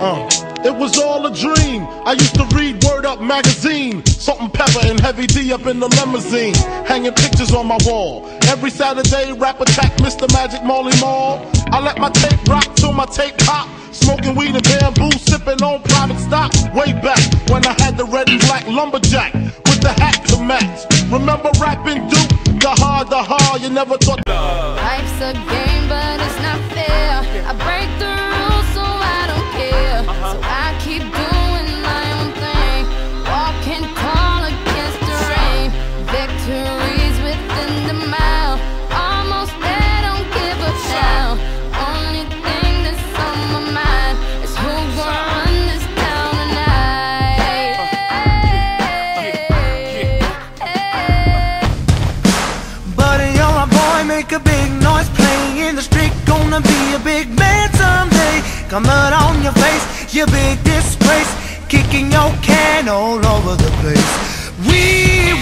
Uh, it was all a dream. I used to read Word Up magazine, Salt-N-Pepa and Heavy D up in the limousine, hanging pictures on my wall. Every Saturday, rap attack Mr. Magic Marley Marl. I let my tape rock till my tape pop. Smoking weed and Bambu, sipping on private stock. Way back when I had the red and black lumberjack with the hat to match. Remember rapping Duke? The hard, the hard, you never thought. Life's a game, but it's not fair. I break the mud on your face, you big disgrace. Kicking your can all over the place. We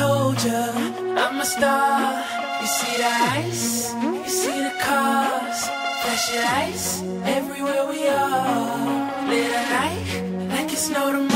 told you I'm a star. You see the ice, you see the cars, flashing lights everywhere we are. Lit a night like it's no tomorrow.